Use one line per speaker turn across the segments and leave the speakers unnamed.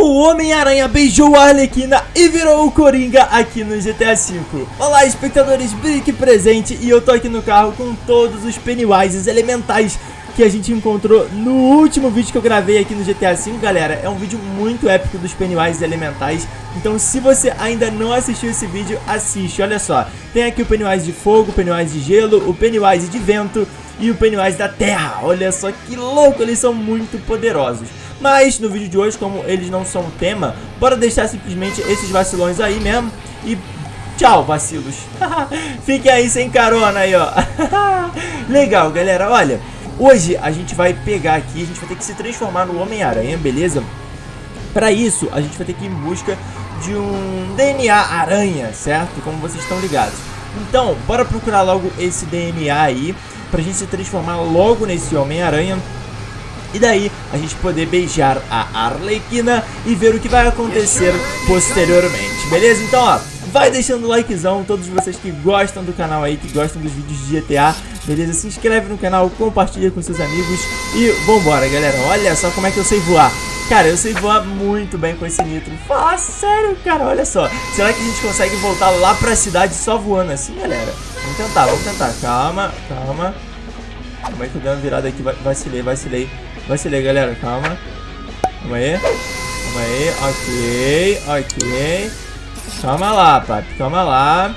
O Homem-Aranha beijou a Arlequina e virou o Coringa aqui no GTA V. Olá, espectadores, Brick presente e eu tô aqui no carro com todos os Pennywises elementais que a gente encontrou no último vídeo que eu gravei aqui no GTA V, galera. É um vídeo muito épico dos Pennywise elementais. Então, se você ainda não assistiu esse vídeo, assiste. Olha só, tem aqui o Pennywise de fogo, o Pennywise de gelo, o Pennywise de vento e o Pennywise da terra. Olha só que louco, eles são muito poderosos. Mas no vídeo de hoje, como eles não são tema, bora deixar simplesmente esses vacilões aí mesmo e Tchau, vacilos. Fiquem aí sem carona aí, ó. Legal, galera. Olha, Hoje a gente vai pegar aqui, a gente vai ter que se transformar no Homem-Aranha, beleza? Para isso, a gente vai ter que ir em busca de um DNA aranha, certo? Como vocês estão ligados. Então, bora procurar logo esse DNA aí, pra gente se transformar logo nesse Homem-Aranha. E daí, a gente poder beijar a Arlequina e ver o que vai acontecer posteriormente, beleza? Então, ó, vai deixando o likezão, todos vocês que gostam do canal aí, que gostam dos vídeos de GTA, beleza? Se inscreve no canal, compartilha com seus amigos e vambora, galera. Olha só como é que eu sei voar. Cara, eu sei voar muito bem com esse nitro. Fala sério, cara, olha só. Será que a gente consegue voltar lá pra cidade só voando assim, galera? Vamos tentar, vamos tentar. Calma, calma. Como é que eu dei uma virada aqui? Vacilei, vacilei. Vacilei, galera, calma. Calma aí. Calma aí, ok, ok. Calma lá, papi. Calma lá.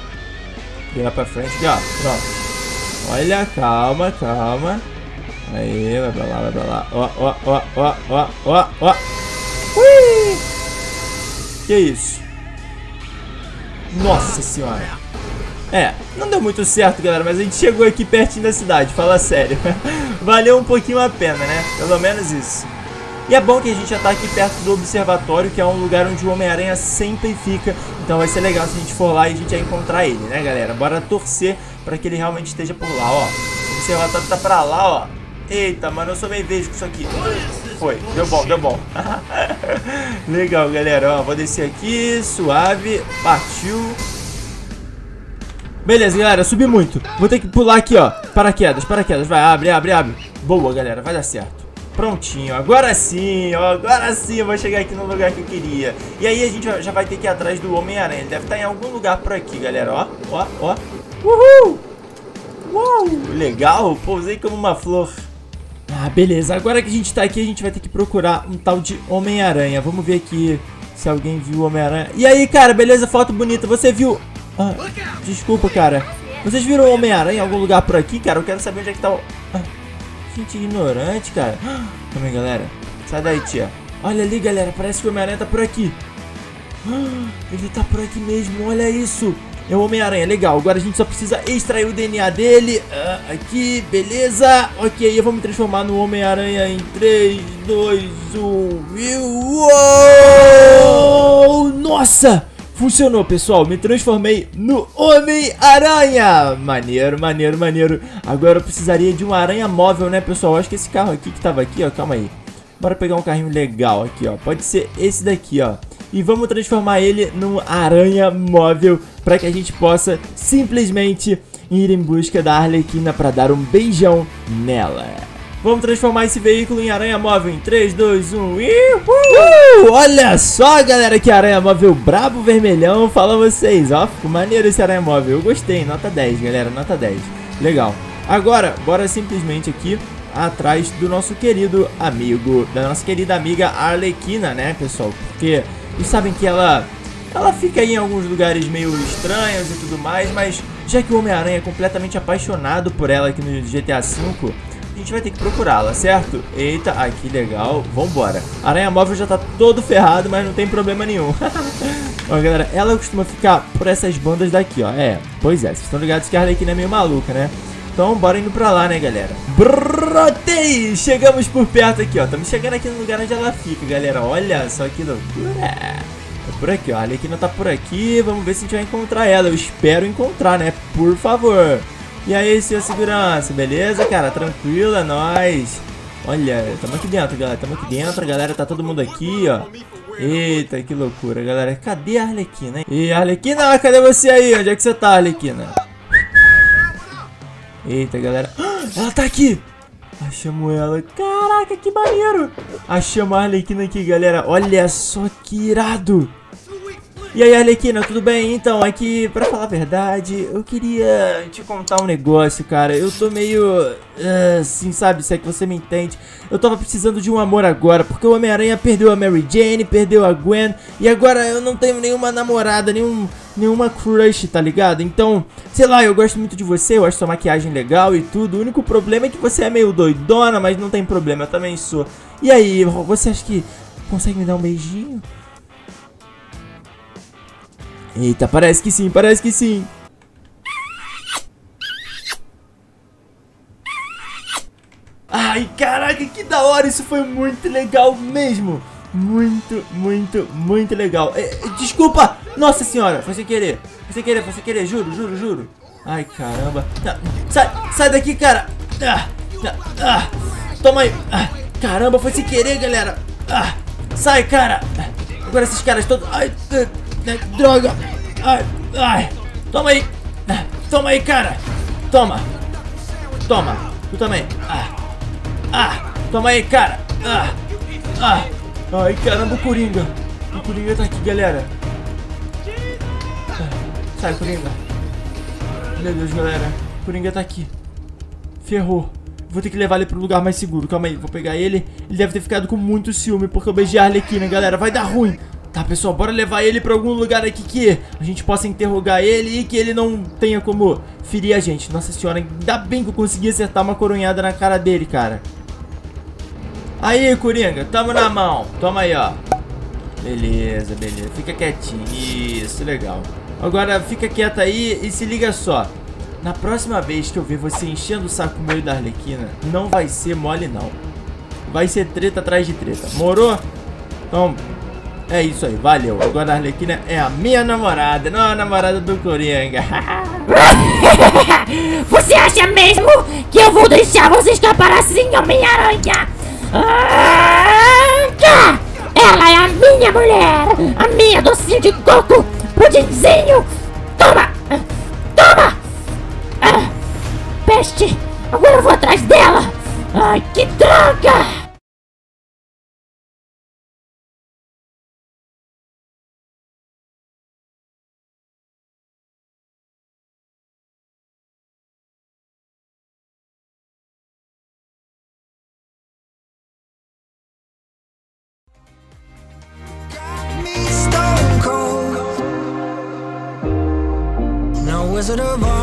Virar pra frente aqui, ó. Pronto. Olha, calma, calma. Aí, vai pra lá, vai pra lá. Ó, ó, ó, ó, ó, ó, ó. Ui! Que isso? Nossa senhora. É, não deu muito certo, galera, mas a gente chegou aqui pertinho da cidade, fala sério. Valeu um pouquinho a pena, né? Pelo menos isso. E é bom que a gente já tá aqui perto do observatório, que é um lugar onde o Homem-Aranha sempre fica. Então vai ser legal se a gente for lá e a gente já encontrar ele, né, galera? Bora torcer pra que ele realmente esteja por lá, ó. O observatório tá pra lá, ó. Eita, mano, eu sou meio vejo com isso aqui. Foi, deu bom, deu bom. legal, galera, ó. Vou descer aqui, suave. Partiu. Beleza, galera, subi muito. Vou ter que pular aqui, ó. Paraquedas, paraquedas. Vai, abre, abre, abre. Boa, galera, vai dar certo. Prontinho, agora sim, ó, agora sim eu vou chegar aqui no lugar que eu queria. E aí a gente já vai ter que ir atrás do Homem-Aranha. Deve estar em algum lugar por aqui, galera, ó, ó, ó. Uhul! Uau, legal, pousei como uma flor. Ah, beleza, agora que a gente tá aqui, a gente vai ter que procurar um tal de Homem-Aranha. Vamos ver aqui se alguém viu o Homem-Aranha. E aí, cara, beleza, foto bonita. Você viu... Ah, desculpa, cara. Vocês viram o Homem-Aranha em algum lugar por aqui, cara? Eu quero saber onde é que tá o... Ah. Gente ignorante, cara. Calma aí, galera. Sai daí, tia. Olha ali, galera. Parece que o Homem-Aranha tá por aqui. Ele tá por aqui mesmo. Olha isso. É o Homem-Aranha. Legal. Agora a gente só precisa extrair o DNA dele. Ah, aqui, beleza. Ok, eu vou me transformar no Homem-Aranha em 3, 2, 1. E... Uou! Nossa! Funcionou, pessoal. Me transformei no Homem-Aranha. Maneiro, maneiro, maneiro. Agora eu precisaria de uma aranha móvel, né, pessoal? Acho que esse carro aqui que tava aqui, ó. Calma aí. Bora pegar um carrinho legal aqui, ó. Pode ser esse daqui, ó. E vamos transformar ele num aranha móvel para que a gente possa simplesmente ir em busca da Arlequina para dar um beijão nela. Vamos transformar esse veículo em aranha móvel em 3, 2, 1 e... Uh! Olha só, galera, que aranha móvel brabo vermelhão. Fala vocês, ó. Ficou maneiro esse aranha móvel. Eu gostei. Nota 10, galera. Nota 10. Legal. Agora, bora simplesmente aqui atrás do nosso querido amigo, da nossa querida amiga Arlequina, né, pessoal? Porque vocês sabem que ela... Ela fica aí em alguns lugares meio estranhos e tudo mais, mas já que o Homem-Aranha é completamente apaixonado por ela aqui no GTA V, gente vai ter que procurá-la, certo? Eita, ai que legal, vambora. Aranha móvel já tá todo ferrado, mas não tem problema nenhum. Ó galera, ela costuma ficar por essas bandas daqui, ó. É, pois é, vocês estão ligados que a Arlequina é meio maluca, né? Então bora indo pra lá, né galera? Brotei! Chegamos por perto aqui, ó. Estamos chegando aqui no lugar onde ela fica, galera. Olha só que loucura! É por aqui, ó, a Arlequina tá por aqui. Vamos ver se a gente vai encontrar ela. Eu espero encontrar, né? Por favor e aí, seu segurança, beleza, cara? Tranquilo, é nóis. Olha, tamo aqui dentro, galera. Tamo aqui dentro, galera. Tá todo mundo aqui, ó. Eita, que loucura, galera. Cadê a Arlequina, hein? E Arlequina, cadê você aí? Onde é que você tá, Arlequina? Eita, galera. Ela tá aqui! Achamos ela. Caraca, que maneiro. Achamos a Arlequina aqui, galera. Olha só que irado. E aí, Arlequina, tudo bem? Então, aqui, pra falar a verdade, eu queria te contar um negócio, cara. Eu tô meio... Uh, assim, sabe? Se é que você me entende. Eu tava precisando de um amor agora, porque o Homem-Aranha perdeu a Mary Jane, perdeu a Gwen, e agora eu não tenho nenhuma namorada, nenhum, nenhuma crush, tá ligado? Então, sei lá, eu gosto muito de você, eu acho sua maquiagem legal e tudo. O único problema é que você é meio doidona, mas não tem problema, eu também sou. E aí, você acha que consegue me dar um beijinho? Eita, parece que sim, parece que sim. Ai, caraca, que da hora, isso foi muito legal mesmo. Muito, muito, muito legal. É, é, desculpa, nossa senhora, foi sem querer. Foi sem querer, foi sem querer, juro, juro, juro. Ai, caramba. Sai, sai daqui, cara. Ah, ah, toma aí. Ah, caramba, foi sem querer, galera. Ah, sai, cara. Agora esses caras todos... Ai, droga! Ai, ai! Toma aí! Toma aí, cara! Toma! Toma! Tu também! Ah! Ah! Toma aí, cara! Ah! Ah! Ai, caramba, o Coringa! O Coringa tá aqui, galera! Sai, Coringa! Meu Deus, galera! O Coringa tá aqui! Ferrou! Vou ter que levar ele pro lugar mais seguro. Calma aí, vou pegar ele. Ele deve ter ficado com muito ciúme porque eu beijei a Arlequina, galera. Vai dar ruim. Tá, pessoal, bora levar ele pra algum lugar aqui que a gente possa interrogar ele e que ele não tenha como ferir a gente. Nossa senhora, ainda bem que eu consegui acertar uma coronhada na cara dele, cara. Aí, Coringa, tamo na mão. Toma aí, ó. Beleza, beleza. Fica quietinho. Isso, legal. Agora, fica quieta aí e se liga só. Na próxima vez que eu ver você enchendo o saco meio da Arlequina, não vai ser mole, não. Vai ser treta atrás de treta. Morou? Então, é isso aí, valeu. Agora a Arlequina é a minha namorada, não a namorada do Coringa.
você acha mesmo que eu vou deixar você escapar assim, Homem-Aranha? Ela é a minha mulher, a minha docinho de coco, pudinzinho. Toma, toma. Ah, peste, agora eu vou atrás dela. Ai, que droga.
Of the bar